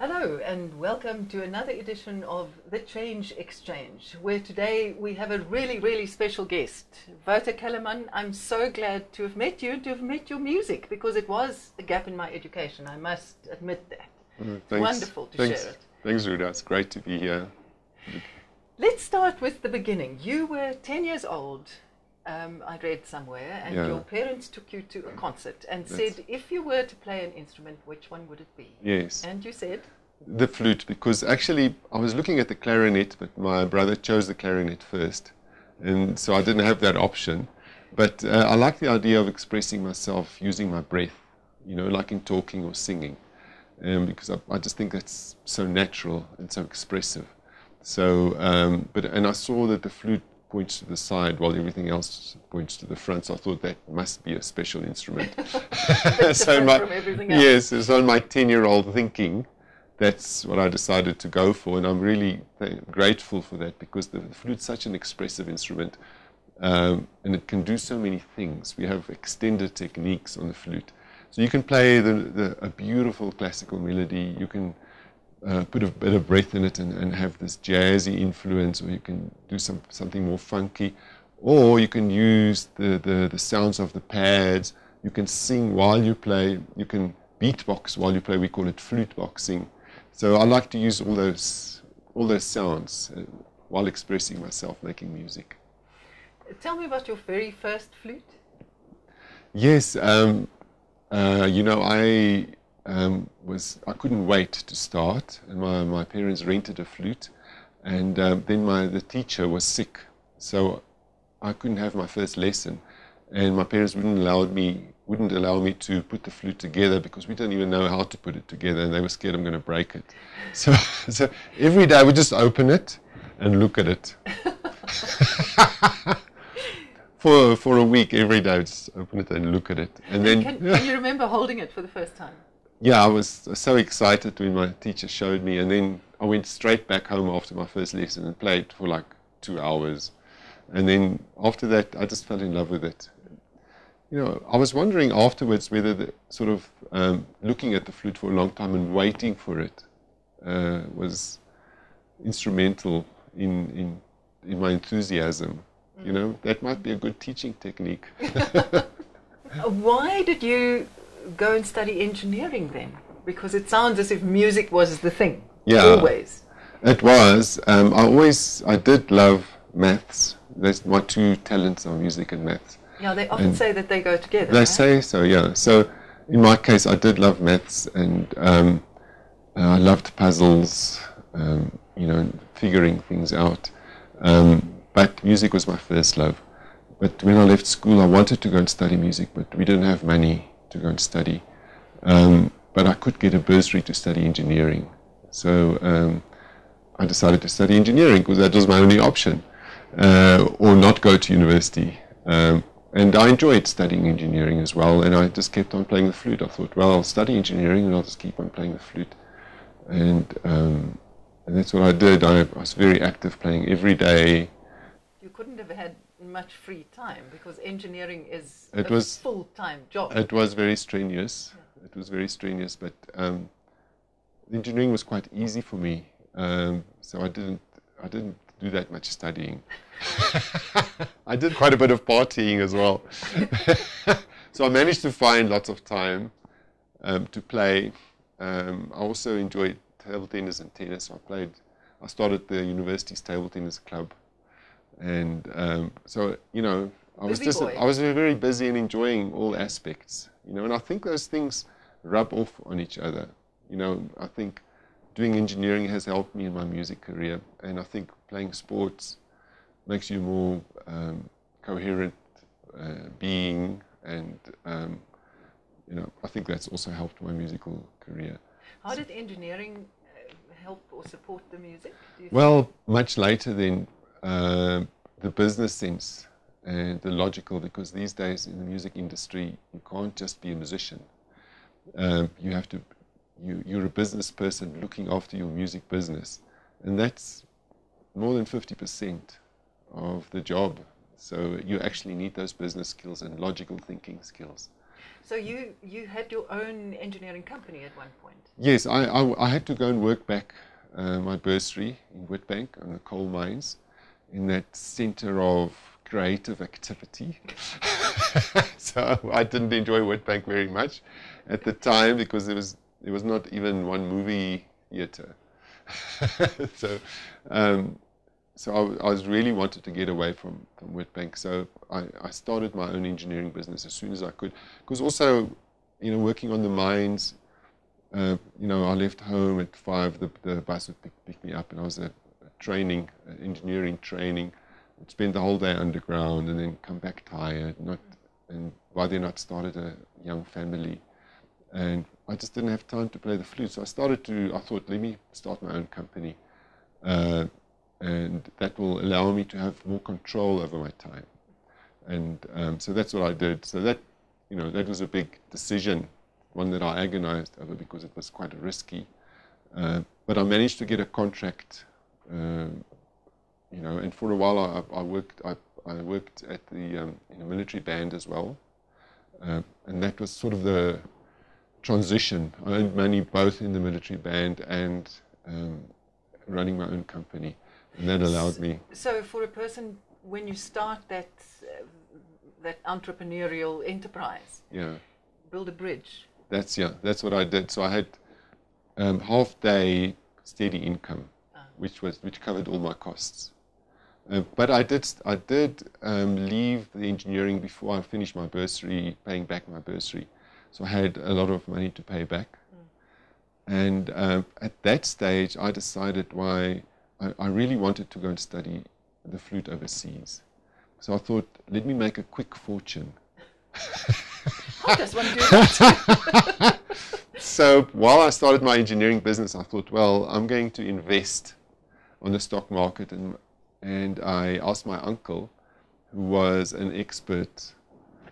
Hello, and welcome to another edition of The Change Exchange, where today we have a really, really special guest. Wouter Kellerman, I'm so glad to have met you, and to have met your music, because it was a gap in my education, I must admit that. Mm, It's wonderful to thanks, share it. Thanks, Ruda. It's great to be here. Let's start with the beginning. You were 10 years old, um, I read somewhere, and Yeah. your parents took you to a concert and That's- said, if you were to play an instrument, which one would it be? Yes, And you said, the flute, because actually I was looking at the clarinet, but my brother chose the clarinet first, and so I didn't have that option. But uh, I like the idea of expressing myself using my breath, you know, like in talking or singing, um, because I, I just think that's so natural and so expressive. So, um, but and I saw that the flute points to the side while everything else points to the front. So I thought that must be a special instrument. different my, yes, so in my ten-year-old thinking, that's what I decided to go for, and I'm really th- grateful for that because the, the flute's such an expressive instrument, um, and it can do so many things. We have extended techniques on the flute, so you can play the, the, a beautiful classical melody. You can uh, put a bit of breath in it and, and have this jazzy influence, or you can do some something more funky, or you can use the, the, the sounds of the pads. You can sing while you play. You can beatbox while you play. We call it flute boxing. So I like to use all those all those sounds uh, while expressing myself, making music. tell me about your very first flute. Yes, um, uh, you know, I um, was I couldn't wait to start, and my, my parents rented a flute, and um, then my the teacher was sick, so I couldn't have my first lesson, and my parents wouldn't allow me wouldn't allow me to put the flute together because we don't even know how to put it together, and they were scared I'm going to break it. So, so every day I would just open it and look at it. for for a week every day I would just open it and look at it and then Can, can you remember holding it for the first time? Yeah I was so excited when my teacher showed me and then I went straight back home after my first lesson and played for like two hours. And then after that I just fell in love with it. You know I was wondering afterwards whether the sort of um, looking at the flute for a long time and waiting for it uh, was instrumental in, in in my enthusiasm. You know that might be a good teaching technique. Why did you go and study engineering then? Because it sounds as if music was the thing. Yeah. Always. It was. Um, I always, I did love maths. That's my two talents are music and maths. Yeah, they often And say that they go together. They right? say so, yeah. So in my case, I did love maths and um, uh, I loved puzzles, um, you know, figuring things out. Um, but music was my first love. But when I left school, I wanted to go and study music, but we didn't have money to go and study. Um, but I could get a bursary to study engineering. So um, I decided to study engineering because that was my only option, uh, or not go to university. Um, and I enjoyed studying engineering as well, and I just kept on playing the flute. I thought, well, I'll study engineering and I'll just keep on playing the flute. And, um, and that's what I did. I, I was very active playing every day. You couldn't have had much free time because engineering is It a was- full-time job. It was very strenuous. It was very strenuous, but um, engineering was quite easy for me. Um, so I didn't, I didn't do that much studying. I did quite a bit of partying as well. so I managed to find lots of time um, to play. Um, I also enjoyed table tennis and tennis. I played. I started the university's table tennis club, and um, so you know, I was Busy just boy. I was very busy and enjoying all aspects. You know, and I think those things rub off on each other. You know, I think doing engineering has helped me in my music career, and I think playing sports makes you more um, coherent uh, being, and um, you know, I think that's also helped my musical career. How did engineering uh, help or support the music? Well, much later than uh, the business sense and the logical, because these days in the music industry, you can't just be a musician. Um, you have to, you, you're a business person looking after your music business. And that's more than 50% of the job. So you actually need those business skills and logical thinking skills. So you you had your own engineering company at one point. Yes, I, I, I had to go and work back uh, my bursary in Witbank on the coal mines in that center of creative activity. so I didn't enjoy Witbank very much at the time because there was there was not even one movie theater. so um, so I, I, was really wanted to get away from, from Witbank. So I, I started my own engineering business as soon as I could. Because also, you know, working on the mines, uh, you know, I left home at five. The, the bus would pick, pick me up, and I was at training, engineering training. Spend the whole day underground, and then come back tired. Not, and by then I'd started a young family, and I just didn't have time to play the flute. So I started to. I thought, let me start my own company. Uh, and that will allow me to have more control over my time. And um, so that's what I did. So that, you know, that was a big decision, one that I agonized over because it was quite risky. Uh, but I managed to get a contract, uh, you know, and for a while I, I worked. I, I, worked at the um, in a military band as well, uh, and that was sort of the transition. I earned money both in the military band and um, running my own company and that allowed me. So, for a person, when you start that uh, that entrepreneurial enterprise, yeah, build a bridge. That's yeah, that's what I did. So I had um, half day steady income. Which was which covered all my costs. Uh, but I did I did um, leave the engineering before I finished my bursary, paying back my bursary. So I had a lot of money to pay back. Mm. And um, at that stage, I decided why I, I really wanted to go and study the flute overseas. So I thought, let me make a quick fortune. I just want to do that. so while I started my engineering business, I thought, well, I'm going to invest on the stock market. And, and I asked my uncle, who was an expert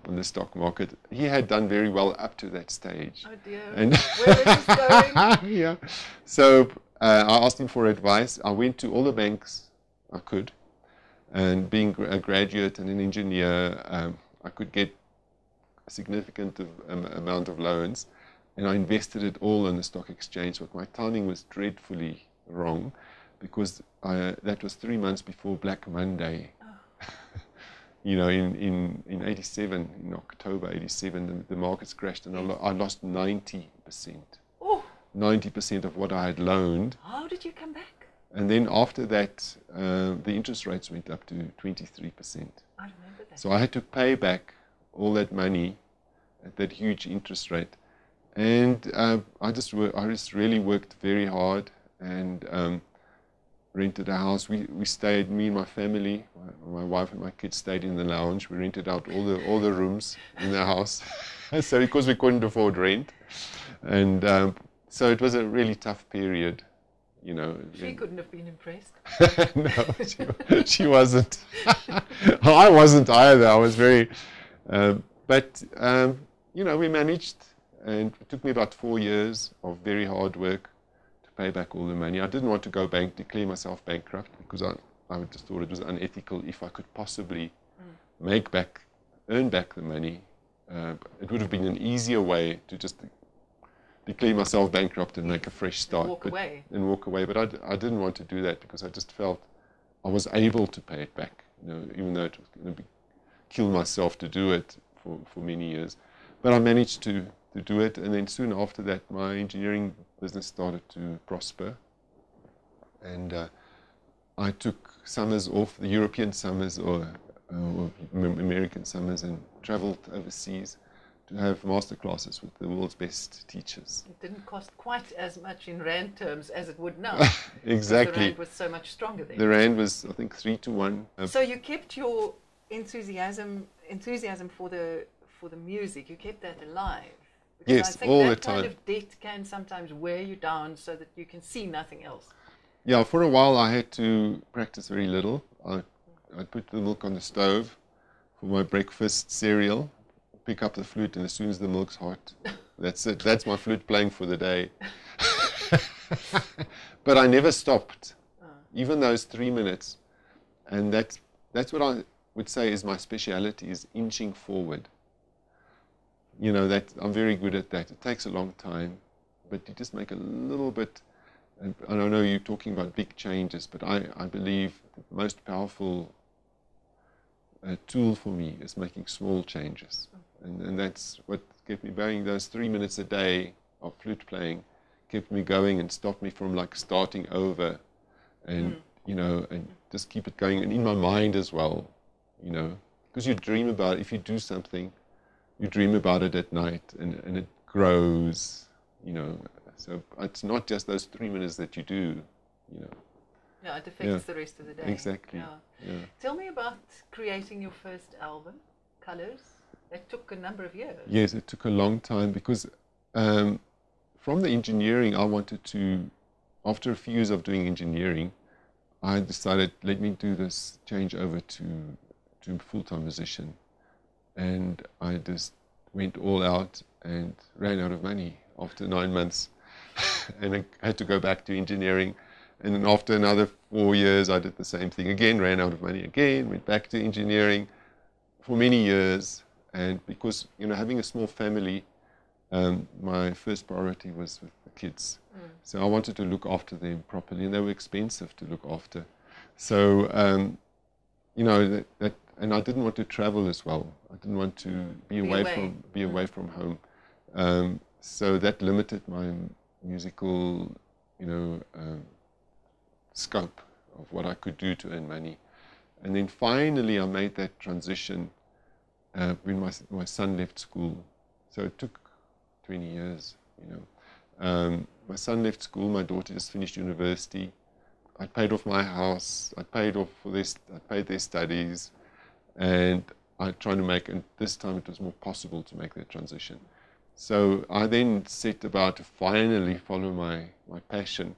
on the stock market. He had done very well up to that stage. Oh dear. And Where is this going? yeah. So uh, I asked him for advice. I went to all the banks I could, and being a graduate and an engineer, um, I could get a significant of, um, amount of loans, and I invested it all in the stock exchange. But my timing was dreadfully wrong, because I, that was three months before Black Monday. Oh. you know, in, in, in 87, in October 87, the, the markets crashed and I, lo- I lost 90%. 90% of what I had loaned. How did you come back? And then after that, uh, the interest rates went up to 23%. I remember that. So I had to pay back all that money at that huge interest rate. And uh, I, just I just really worked very hard and um, rented a house. We, we stayed, me and my family, my, my, wife and my kids stayed in the lounge. We rented out all the, all the rooms in the house. so because we couldn't afford rent. And um, so it was a really tough period, you know. She couldn't have been impressed. no, she, she wasn't. I wasn't either. I was very, uh, but um, you know, we managed, and it took me about four years of very hard work pay back all the money. I didn't want to go bank, declare myself bankrupt because I, I just thought it was unethical if I could possibly mm. make back, earn back the money. Uh, it would have been an easier way to just declare myself bankrupt and make a fresh start. And walk but, away. And walk away. But I d- I didn't want to do that because I just felt I was able to pay it back, you know, even though it was going to be, kill myself to do it for, for many years. But I managed to, to do it. And then soon after that, my engineering business started to prosper. And uh, I took summers off, the European summers or, uh, or American summers, and traveled overseas to have master classes with the world's best teachers. It didn't cost quite as much in rand terms as it would now. exactly. The rand was so much stronger then. The rand was, I think, three to one. So you kept your enthusiasm enthusiasm for the for the music. You kept that alive. Because yes, I think all that the time. kind of debt can sometimes wear you down so that you can see nothing else. Yeah, for a while I had to practice very little. I, I'd put the milk on the stove for my breakfast cereal pick up the flute, and as soon as the milk's hot, that's it. That's my flute playing for the day. but I never stopped, uh. even those three minutes. And that's, that's what I would say is my speciality, is inching forward. You know that I'm very good at that. It takes a long time, but you just make a little bit. And I don't know you're talking about big changes, but I, I believe the most powerful uh, tool for me is making small changes, and, and that's what kept me going. Those three minutes a day of flute playing kept me going and stopped me from like starting over, and mm. you know, and just keep it going, and in my mind as well, you know, because you dream about if you do something you dream about it at night and, and it grows, you know. So it's not just those three minutes that you do, you know. Yeah, it affects yeah. the rest of the day. Exactly. Yeah. yeah. Tell me about creating your first album, Colors. That took a number of years. Yes, it took a long time because um, from the engineering, I wanted to, after a few years of doing engineering, I decided let me do this change over to to full time musician and I just went all out and ran out of money after nine months, and I had to go back to engineering. And then after another four years, I did the same thing again, ran out of money again, went back to engineering for many years. And because you know, having a small family, um, my first priority was with the kids. Mm. So I wanted to look after them properly, and they were expensive to look after. So um, you know that, that and I didn't want to travel as well. I didn't want to be, be away, away, from be away from home. Um, so that limited my musical, you know, um, scope of what I could do to earn money. And then finally, I made that transition uh, when my my son left school. So it took 20 years, you know. Um, my son left school. My daughter just finished university. I paid off my house. I paid off for this. I paid their studies and I tried to make, and this time it was more possible to make that transition. So I then set about to finally follow my, my passion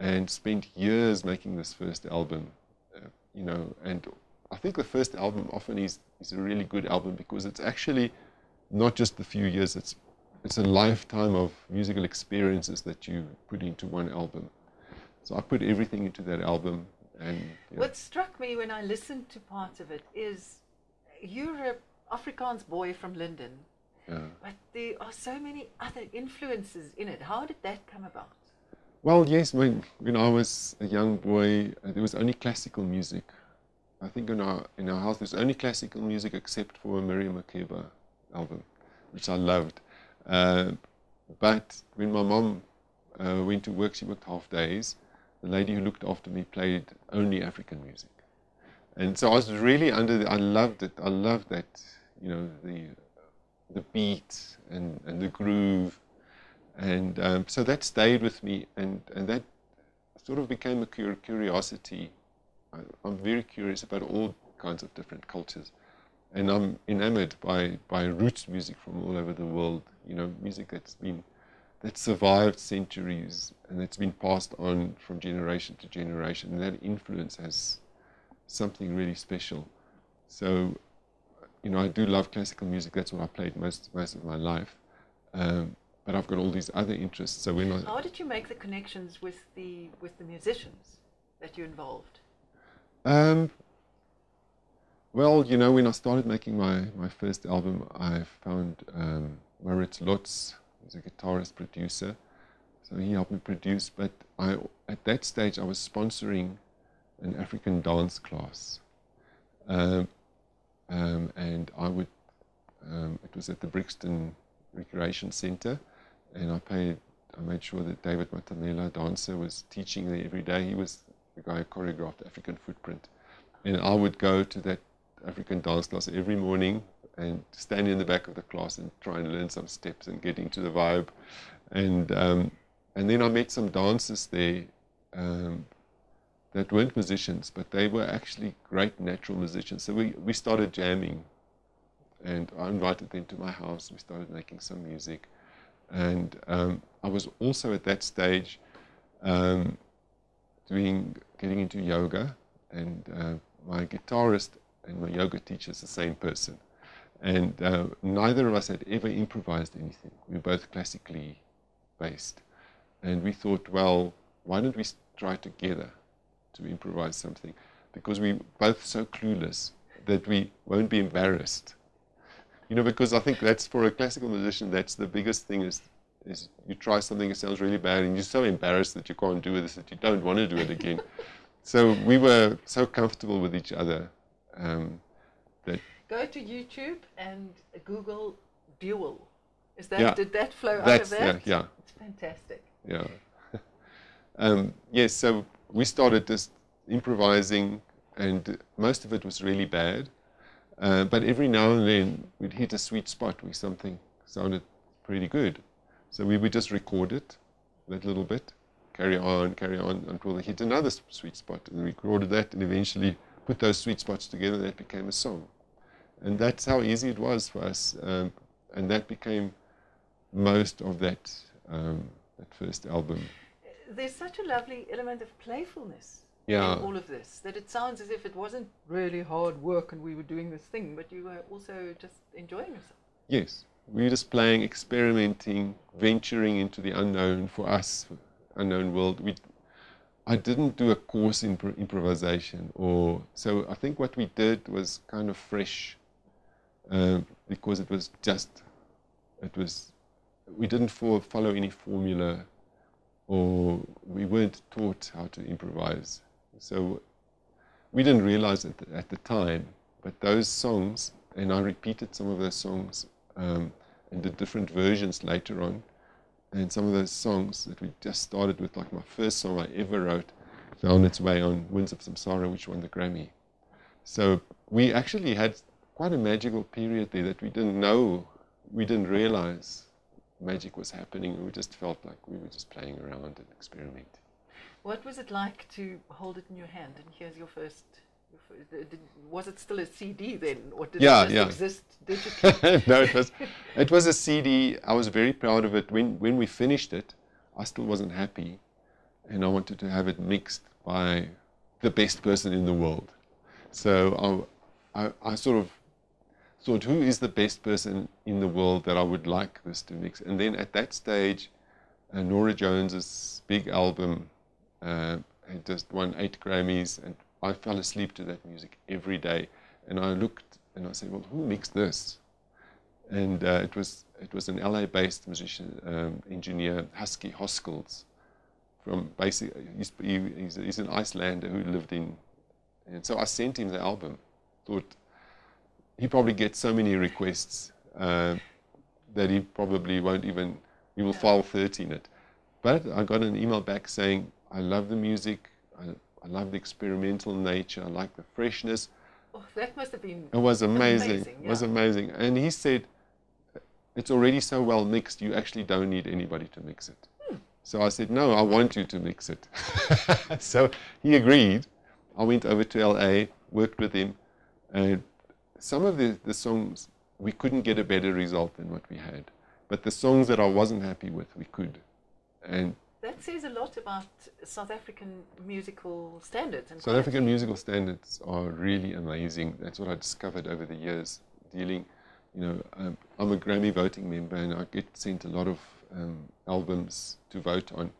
and spent years making this first album, uh, you know, and I think the first album often is, is a really good album because it's actually not just a few years, it's, it's a lifetime of musical experiences that you put into one album. So I put everything into that album and yeah. what struck me when I listened to parts of it is you're a Afrikaans boy from Linden, yeah. but there are so many other influences in it. How did that come about? Well, yes, when when I was a young boy, uh, there was only classical music. I think in our in our house there's only classical music except for a Miriam Makeba album, which I loved. Uh, but when my mom uh, went to work, she worked half days the lady who looked after me played only African music. And so I was really under the, I loved it. I loved that, you know, the, the beat and, and the groove. And um, so that stayed with me and, and that sort of became a curiosity. I, I'm very curious about all kinds of different cultures. And I'm enamored by, by roots music from all over the world, you know, music that's been that survived centuries and that's been passed on from generation to generation. And that influence has something really special. So, you know, I do love classical music. That's what I played most most of my life. Um, but I've got all these other interests. So when I how did you make the connections with the with the musicians that you involved? Um, well, you know, when I started making my, my first album, I found um, Maurits Lotz, He's a guitarist producer. So he helped me produce. But I, at that stage, I was sponsoring an African dance class. Um, um, and I would, um, it was at the Brixton Recreation Center. And I paid, I made sure that David Matamela, dancer, was teaching there every day. He was the guy who choreographed African Footprint. And I would go to that African dance class every morning and standing in the back of the class and trying to learn some steps and get into the vibe. And um, and then I met some dancers there um, that weren't musicians, but they were actually great natural musicians. So we, we started jamming, and I invited them to my house. We started making some music, and um, I was also at that stage um, doing getting into yoga, and uh, my guitarist and my yoga teacher is the same person. And uh, neither of us had ever improvised anything. We were both classically based. And we thought, well, why don't we try together to improvise something? Because we're both so clueless that we won't be embarrassed You know, because I think that's for a classical musician, that's the biggest thing is is you try something that sounds really bad and you're so embarrassed that you can't do this that you don't want to do it again. so we were so comfortable with each other um, that Go to YouTube and Google duel. Is that Yeah. did that flow out of that's that? yeah, yeah. It's fantastic. Yeah. um, yes, so we started just improvising, and most of it was really bad. Uh, but every now and then we'd hit a sweet spot where something sounded pretty good. So we would just record it, that little bit, carry on, carry on until they hit another sweet spot, and we recorded that, and eventually put those sweet spots together. That became a song, and that's how easy it was for us. Um, and that became most of that um, that first album. There's such a lovely element of playfulness Yeah. in all of this that it sounds as if it wasn't really hard work and we were doing this thing, but you were also just enjoying yourself. Yes, we were just playing, experimenting, venturing into the unknown for us, unknown world. We, I didn't do a course in impro- improvisation, or so. I think what we did was kind of fresh, um, because it was just, it was, we didn't fo- follow any formula, or we weren't taught how to improvise. So we didn't realize it at the time, but those songs, and I repeated some of those songs um, and did different versions later on. And some of those songs that we just started with, like my first song I ever wrote, found its way on Winds of Samsara, which won the Grammy. So we actually had quite a magical period there that we didn't know, we didn't realize magic was happening. We just felt like we were just playing around and experimenting. What was it like to hold it in your hand and here's your first? Your first did, was it still a CD then, or did Yeah, it just yeah. exist digitally? no, it was it was a CD. I was very proud of it. When when we finished it, I still wasn't happy, and I wanted to have it mixed by the best person in the world. So I, I, I sort of thought, who is the best person in the world that I would like this to mix? And then at that stage, uh, Norah Jones's big album uh, had just won eight Grammys, and I fell asleep to that music every day. And I looked and I said, well, who mixed this? And uh, it was it was an LA-based musician um, engineer, Husky Höskulds, from basic. He's, he, he's, he's an Icelander who lived in, and so I sent him the album. Thought he probably gets so many requests uh, that he probably won't even he will Yeah. file 13 it. But I got an email back saying I love the music, I, I love the experimental nature, I like the freshness. oh, that must have been. It was amazing. Amazing, It was amazing. And he said, it's already so well mixed, you actually don't need anybody to mix it. Hmm. So I said, no, I want you to mix it. so he agreed. I went over to LA, worked with him, and some of the, the songs, we couldn't get a better result than what we had. But the songs that I wasn't happy with, we could. And That says a lot about South African musical standards and South quality. African musical standards are really amazing. That's what I discovered over the years dealing. You know, um, I'm a Grammy voting member, and I get sent a lot of um, albums to vote on.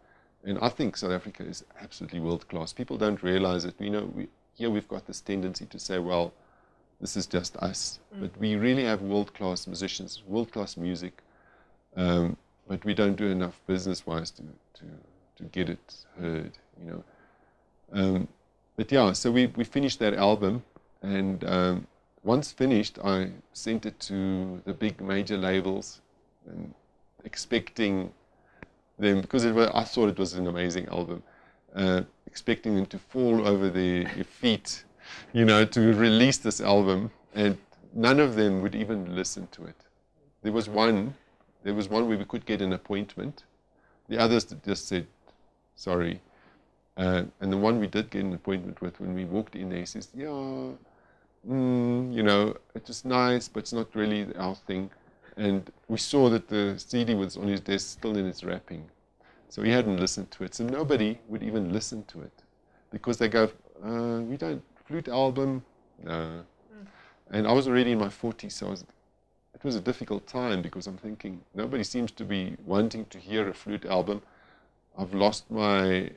And I think South Africa is absolutely world class. People don't realize it. You know, we, here we've got this tendency to say, well, this is just us. But we really have world class musicians, world class music. Um, but we don't do enough business wise to, to, to get it heard, you know. Um, but yeah, so we, we finished that album, and um, once finished, I sent it to the big major labels, and expecting them because it was, I thought it was an amazing album, uh, expecting them to fall over their, their feet, you know, to release this album, and none of them would even listen to it. There was one, there was one where we could get an appointment. The others just said, sorry. Uh, and the one we did get an appointment with, when we walked in there, he says, yeah, mm, you know, it's was nice, but it's not really our thing. And we saw that the CD was on his desk, still in its wrapping. So he hadn't listened to it. So nobody would even listen to it because they go, uh, we don't, flute album, no. And I was already in my 40s, so I was, it was a difficult time because I'm thinking, nobody seems to be wanting to hear a flute album. I've lost my,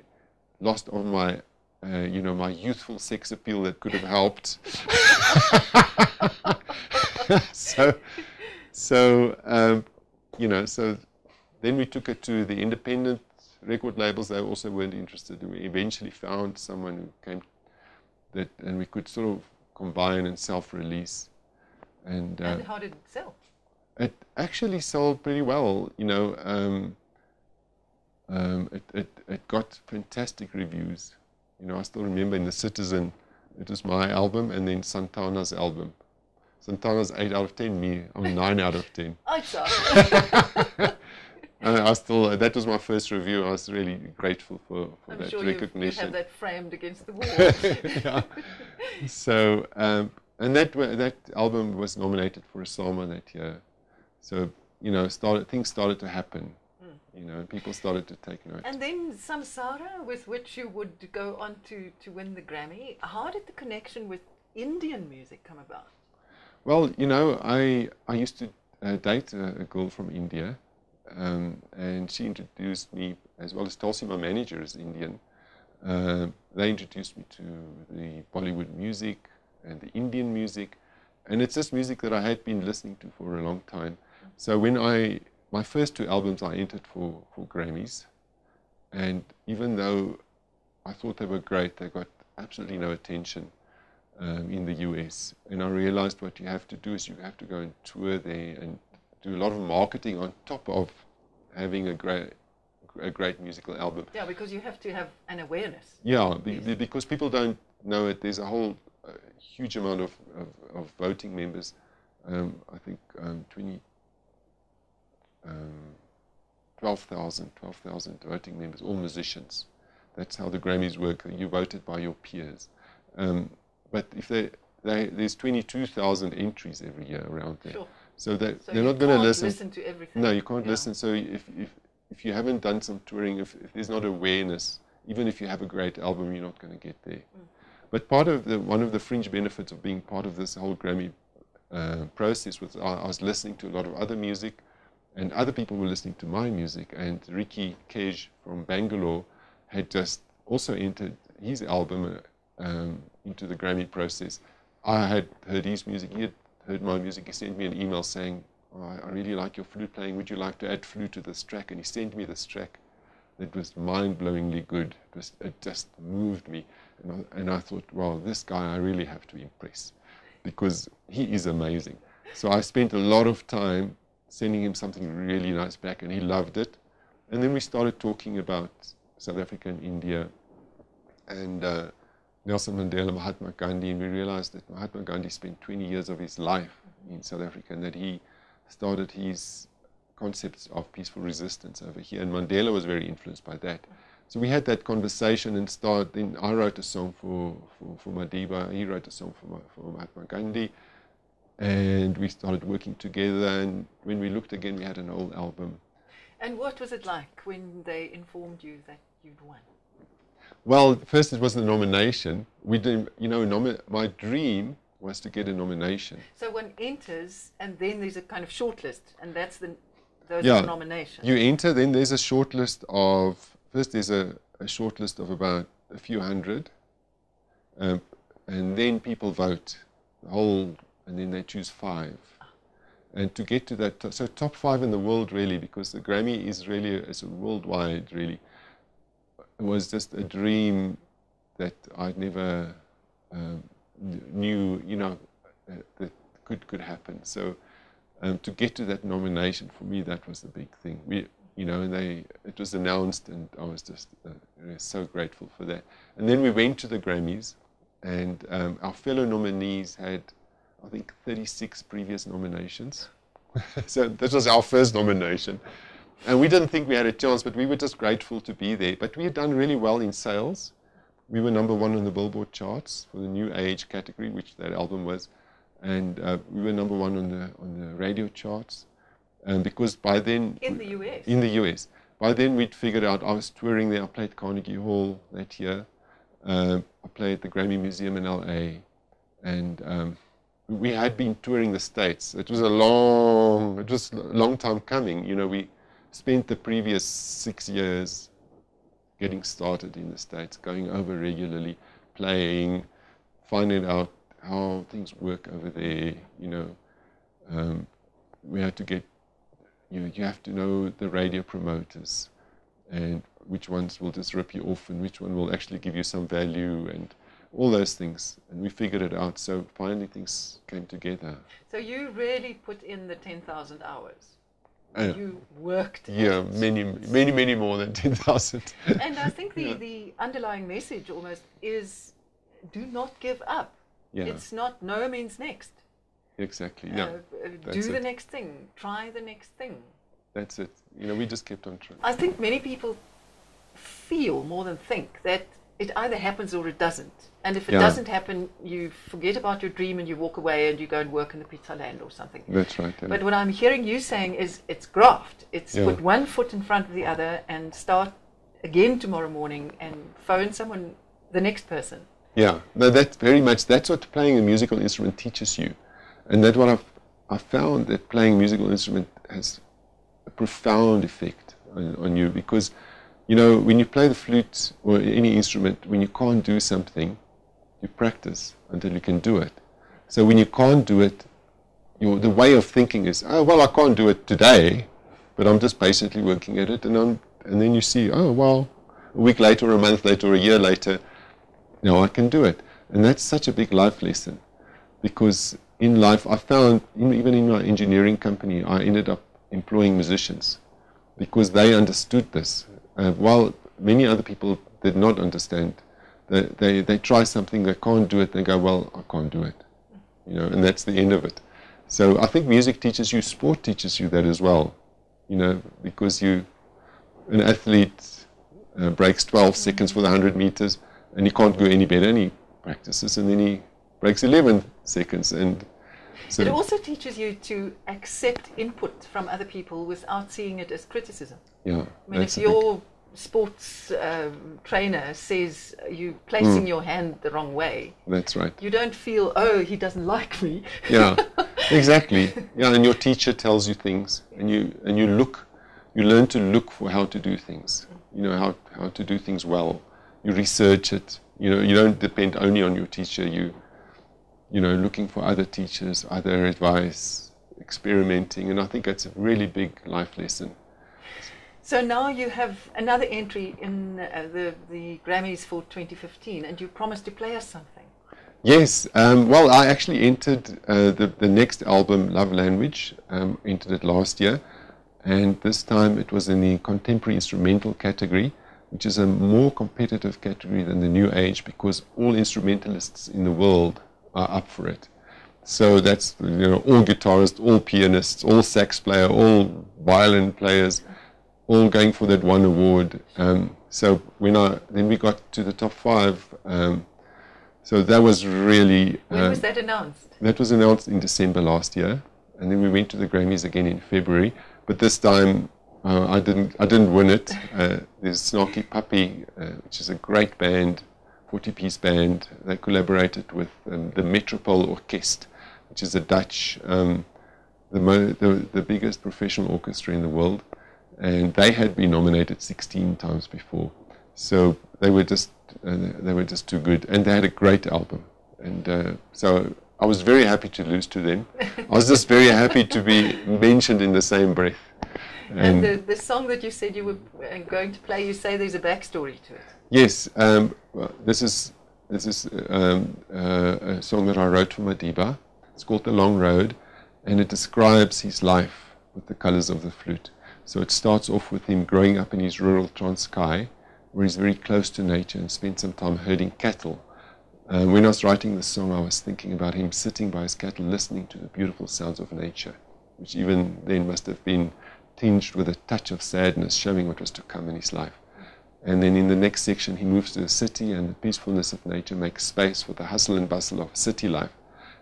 lost all my, uh, you know, my youthful sex appeal that could have helped. so so um, you know, so then we took it to the independent record labels. They also weren't interested. We eventually found someone who came that, and we could sort of combine and self-release. And, uh, And how did it sell? it actually sold pretty well. You know, um, um, it, it, it got fantastic reviews. You know, I still remember in the Citizen, it was my album, and then Santana's album. Santana's eight out of ten. Me, I'm nine out of ten. I saw. I still, that was my first review. I was really grateful for, for I'm that sure you recognition. have that framed against the wall. yeah. So, um, and that that album was nominated for a Sama that year. So, you know, started things started to happen. You know, people started to take note. and then Samsara, with which you would go on to, to win the Grammy. How did the connection with Indian music come about? Well, you know, I I used to uh, date a, a girl from India, um, and she introduced me, as well as Tulsi, my manager is Indian. Uh, they introduced me to the Bollywood music and the Indian music, and it's just music that I had been listening to for a long time. So when I my first two albums I entered for for Grammys, and even though I thought they were great, they got absolutely no attention um, in the US. And I realized what you have to do is you have to go and tour there and do a lot of marketing on top of having a great, a great musical album. Yeah, because you have to have an awareness. Yeah, be, be- because people don't know it. There's a whole uh, huge amount of, of, of voting members. Um, I think um, 20, um, 12,000, 12,000 voting members, all musicians. That's how the Grammys work. You voted by your peers. Um, but if they, they, there's 22,000 entries every year around there. Sure. So, they, So they're not going to listen. listen to everything. No, you can't Yeah. listen. So if, if, if you haven't done some touring, if, if there's not awareness, even if you have a great album, you're not going to get there. But part of the one of the fringe benefits of being part of this whole Grammy uh, process was I, I was listening to a lot of other music, and other people were listening to my music. And Ricky Kej from Bangalore had just also entered his album uh, um, into the Grammy process. I had heard his music. He had heard my music. He sent me an email saying, oh, I really like your flute playing. Would you like to add flute to this track? And he sent me this track that was mind-blowingly good. It, was, it just moved me. And I, and I thought, wow, this guy I really have to impress because he is amazing. So I spent a lot of time sending him something really nice back, and he loved it. And then we started talking about South Africa and India and uh, Nelson Mandela, Mahatma Gandhi, and we realized that Mahatma Gandhi spent 20 years of his life in South Africa and that he started his concepts of peaceful resistance over here. And Mandela was very influenced by that. So we had that conversation and started. Then I wrote a song for, for, for Madiba, he wrote a song for, for Mahatma Gandhi, and we started working together. And when we looked again, we had an old album. And what was it like when they informed you that you'd won? Well, first it was the nomination. We didn't, you know, nomi- my dream was to get a nomination. So one enters, and then there's a kind of shortlist, and that's the those Yeah. are the nominations. You enter, then there's a short list of, first there's a, a short list of about a few hundred, um, and then people vote, the whole, and then they choose five. And to get to that, so top five in the world really, because the Grammy is really, it's a worldwide really, was just a dream that I'd never um, knew, you know, uh, that could, could happen. So um, to get to that nomination for me that was the big thing. We you know they it was announced and i was just uh, so grateful for that. And then we went to the grammys and um, our fellow nominees had i think 36 previous nominations. So this was our first nomination and we didn't think we had a chance but we were just grateful to be there but we had done really well in sales we were number one on the billboard charts for the new age category which that album was and uh, we were number one on the on the radio charts. And because by then in the US. in the US, by then we'd figured out I was touring there. I played Carnegie Hall that year. Um, I played the Grammy Museum in LA, and um, we had been touring the states. It was a long, it was a long time coming. You know, we spent the previous six years getting started in the states, going over regularly, playing, finding out how things work over there. You know, um, we had to get, you know, you have to know the radio promoters and which ones will just rip you off and which one will actually give you some value and all those things. And we figured it out. So finally things came together. So you really put in the 10,000 hours. Uh, you worked. yeah, many, many, many more than 10,000. And I think the, Yeah. the underlying message almost is do not give up. yeah, It's not no means next. exactly. Uh, Yeah, uh, that's do the it. next thing. Try the next thing. that's it. You know, we just kept on trying. I think many people feel more than think that it either happens or it doesn't. And if it Yeah. doesn't happen, you forget about your dream and you walk away and you go and work in the pizza land or something. That's right. yeah. But what I'm hearing you saying is it's graft. It's Yeah. put one foot in front of the other and start again tomorrow morning and phone someone, the next person. Yeah, no, that's very much that's what playing a musical instrument teaches you, and that's what I've I found that playing a musical instrument has a profound effect on, on you because, you know, when you play the flute or any instrument, when you can't do something, you practice until you can do it. So when you can't do it, your the way of thinking is, oh well, I can't do it today, but I'm just basically working at it, and I'm and then you see, oh well, a week later, a month later, or a year later, now I can do it. And that's such a big life lesson because in life, I found, even in my engineering company, I ended up employing musicians because they understood this. Uh, while many other people did not understand, they, they, they try something, they can't do it, they go, well, I can't do it. You know, and that's the end of it. So I think music teaches you, sport teaches you that as well. You know, because you, an athlete uh, breaks 12 seconds for the 100 meters and he can't go any better and he practices and then he breaks 11 seconds and so It also teaches you to accept input from other people without seeing it as criticism. yeah I mean, if your sports um, trainer says you placing Hmm. your hand the wrong way, that's right. You don't feel, oh, he doesn't like me. yeah exactly. Yeah and your teacher tells you things and you and you look you learn to look for how to do things. You know how, how to do things well. You research it. You know you don't depend only on your teacher. You you know looking for other teachers other advice experimenting and i think that's a really big life lesson So now you have another entry in uh, the, the Grammys for 2015, and you promised to play us something. Yes, um, well, I actually entered uh, the, the next album, Love Language, um, entered it last year, and this time it was in the contemporary instrumental category, which is a more competitive category than the New Age because all instrumentalists in the world are up for it. So that's you know all guitarists, all pianists, all sax player, all violin players, all going for that one award. Um, so when I then we got to the top five. Um, so that was really When uh, was that announced? that was announced in December last year, and then we went to the Grammys again in February. But this time uh, I didn't I didn't win it. Uh, there's Snarky Puppy, uh, which is a great band, 40-piece band. They collaborated with um, the Metropole Orkest, which is a Dutch, um, the, mo- the the biggest professional orchestra in the world, and they had been nominated 16 times before. So they were just uh, they were just too good, and they had a great album. And uh, so I was very happy to lose to them. I was just very happy to be mentioned in the same breath. And the, the song that you said you were uh, going to play, you say there's a backstory to it. Yes, um, well, this is this is um, uh, a song that I wrote for Madiba. It's called "The Long Road," and it describes his life with the colours of the flute. So it starts off with him growing up in his rural Transkei, where he's very close to nature and spent some time herding cattle. Uh, when I was writing this song, I was thinking about him sitting by his cattle, listening to the beautiful sounds of nature, which even then must have been tinged with a touch of sadness, showing what was to come in his life. And then in the next section, he moves to the city, and the peacefulness of nature makes space for the hustle and bustle of city life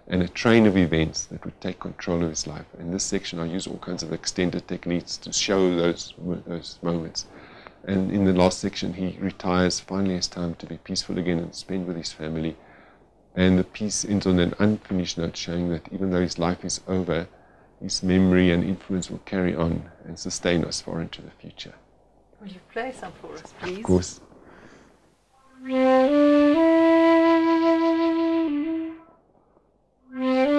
and a train of events that would take control of his life. In this section, I use all kinds of extended techniques to show those, those moments. And in the last section, he retires, finally has time to be peaceful again and spend with his family. And the piece ends on an unfinished note showing that even though his life is over, his memory and influence will carry on and sustain us far into the future. Will you play some for us, please? Of course. Música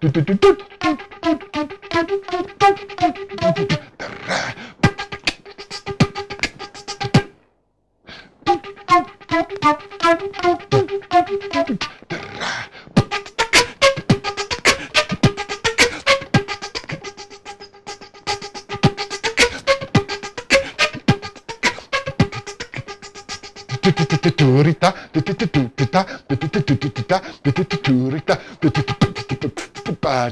Durita, durita, durita, durita, durita, durita, durita, durita, durita, Oh,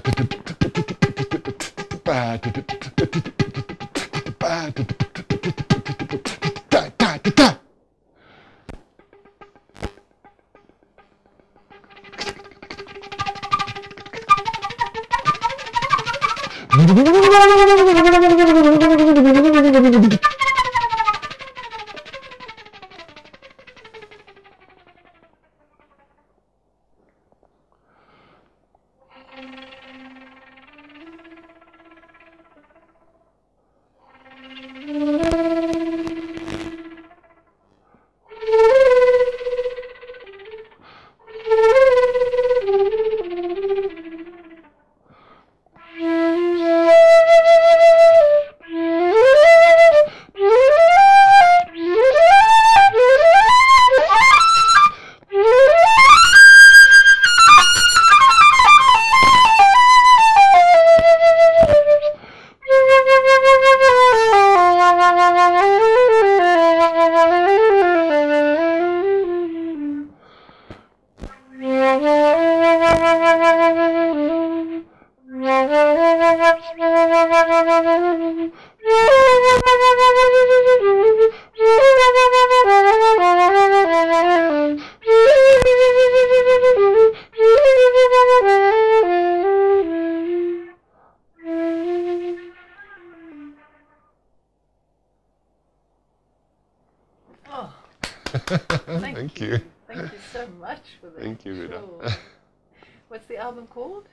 album called?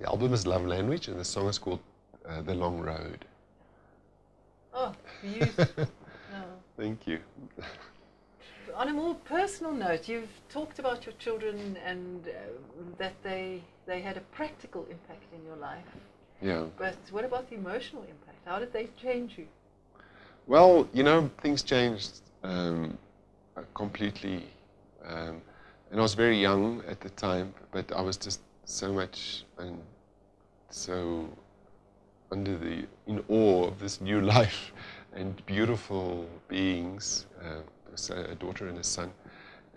The album is Love Language, and the song is called uh, The Long Road. Oh, beautiful. no. Thank you. On a more personal note, you've talked about your children and uh, that they they had a practical impact in your life. Yeah. But what about the emotional impact? How did they change you? Well, you know, things changed um, completely. Um, and I was very young at the time, but I was just so much and so under the in awe of this new life and beautiful beings, uh, a daughter and a son,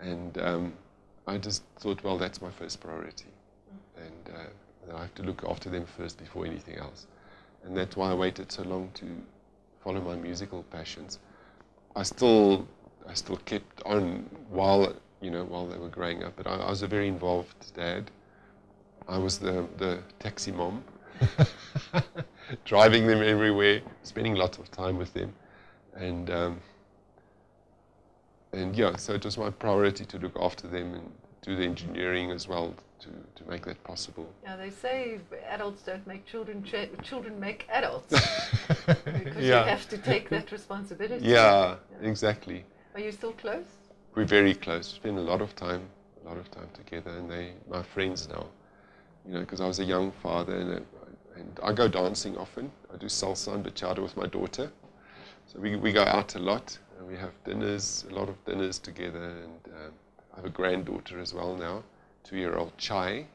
and um, I just thought, well, that's my first priority, and uh, I have to look after them first before anything else, and that's why I waited so long to follow my musical passions. I still, I still kept on while you know while they were growing up, but I, I was a very involved dad. I was the the taxi mom, driving them everywhere, spending lots of time with them, and um, and yeah, so it was my priority to look after them and do the engineering as well to, to make that possible. Yeah, they say adults don't make children, cha- children make adults. because Yeah. you have to take that responsibility. Yeah, Yeah. exactly. Are you still close? We're very close. Spend a lot of time, a lot of time together, and they my friends now. You know, because I was a young father, and, and I go dancing often. I do salsa and bachata with my daughter, so we we go out a lot, and we have dinners, a lot of dinners together. And um, I have a granddaughter as well now, two-year-old Chai.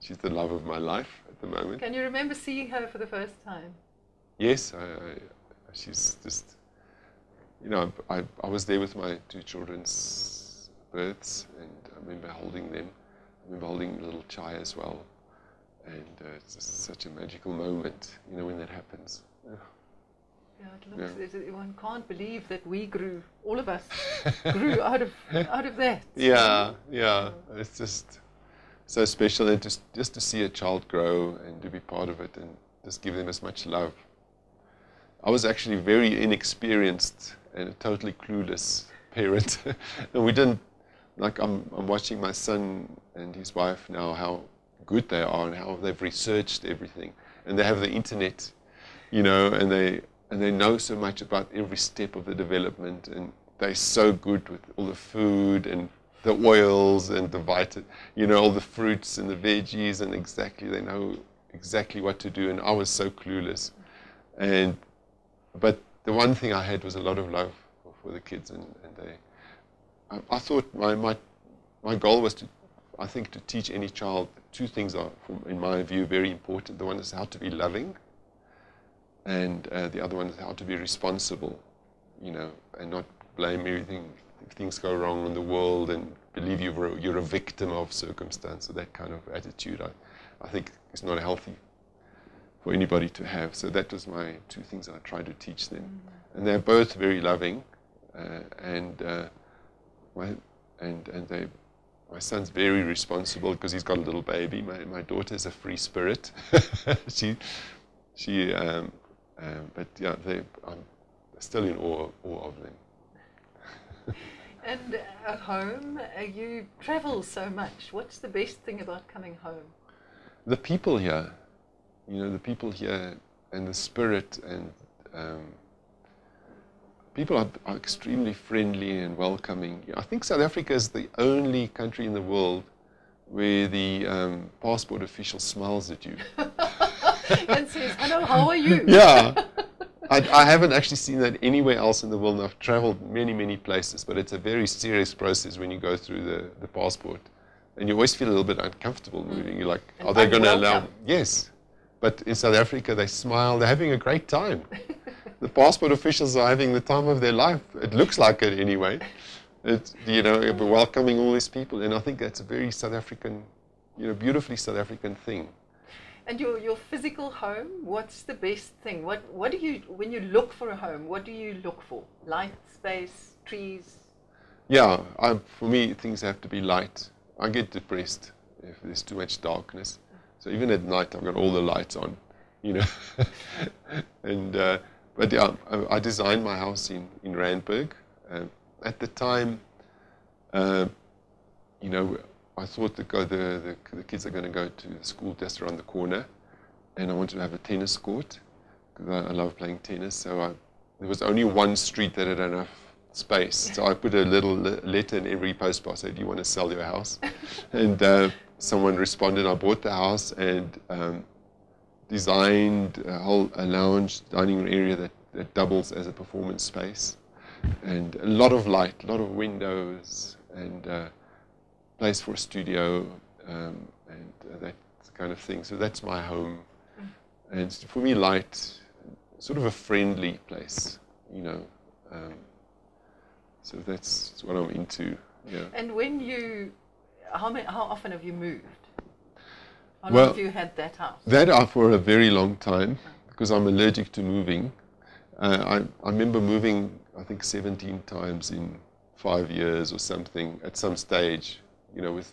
She's the love of my life at the moment. Can you remember seeing her for the first time? Yes, I, I, she's just, you know, I, I was there with my two children's births, and I remember holding them. I remember holding little Chai as well, and uh, it's just such a magical moment, you know, when that happens. Yeah, it looks, it- one can't believe that we grew, all of us grew out of out of that. Yeah, yeah, it's just so special, and just just to see a child grow and to be part of it, and just give them as much love. I was actually very inexperienced and a totally clueless parent, and we didn't like. I'm I'm watching my son and his wife now how good they are and how they've researched everything, and they have the internet, you know, and they and they know so much about every step of the development, and they're so good with all the food and the oils and the vitamin, you know, all the fruits and the veggies, and exactly they know exactly what to do. And I was so clueless. And but the one thing I had was a lot of love for, the kids, and, and they. I, I thought my, my my goal was to, I think, to teach any child two things are, in my view, very important. The one is how to be loving, and uh, the other one is how to be responsible, you know, and not blame everything if things go wrong in the world and believe you're a, you're a victim of circumstance. So that kind of attitude, I, I think, is not healthy for anybody to have. So that was my two things I tried to teach them, mm. and they're both very loving, uh, and uh, my, and and they. My son's very responsible because he's got a little baby. My, my daughter's a free spirit. she, she, um, um, but yeah, they, I'm still in awe, awe of them. and at home, uh, you travel so much. What's the best thing about coming home? The people here you know, the people here and the spirit and um, people are, are, extremely friendly and welcoming. I think South Africa is the only country in the world where the um, passport official smiles at you. and says, hello, how are you? Yeah. I, I, haven't actually seen that anywhere else in the world. And I've traveled many, many places, but it's a very serious process when you go through the, the passport. And you always feel a little bit uncomfortable moving. You're like, and are they going to allow? Yes. But in South Africa, they smile. They're having a great time. the passport officials are having the time of their life. It looks like it anyway. It's, you know, welcoming all these people. And I think that's a very South African, you know, beautifully South African thing. And your, your physical home, what's the best thing? What, what do you, when you look for a home, what do you look for? Light, space, trees? Yeah, I, for me, things have to be light. I get depressed if there's too much darkness. So even at night, I've got all the lights on, you know. and uh, but yeah, I, I, designed my house in in Randburg. Uh, at the time, uh, you know, I thought the, the, the, the kids are going to go to the school just around the corner, and I wanted to have a tennis court because I, I love playing tennis. So I, there was only one street that had enough space. So I put a little letter in every postbox. Said, "Do you want to sell your house?" and uh, someone responded. I bought the house and um, designed a whole a lounge dining room area that, that doubles as a performance space, and a lot of light, a lot of windows, and uh, place for a studio, um, and uh, that kind of thing. So that's my home, and for me, light, sort of a friendly place, you know. Um, so that's what I'm into. Yeah. And when you how, many, how often have you moved? How long well, have you had that house? That uh, for a very long time because I'm allergic to moving. Uh, I, I remember moving, I think, 17 times in five years or something at some stage, you know, with,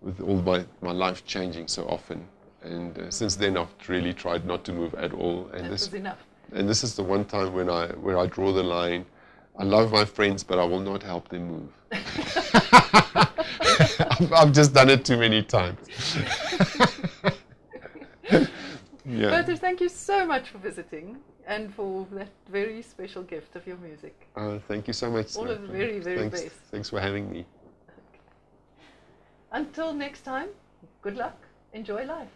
with all my, my life changing so often. And uh, since then, I've really tried not to move at all. And that this, was enough. And this is the one time when I, where I draw the line. I love my friends, but I will not help them move. I've just done it too many times. yeah. Wouter, thank you so much for visiting and for that very special gift of your music. Uh, thank you so much. All of the very, very thanks, best. Thanks for having me. Okay. Until next time, good luck. Enjoy life.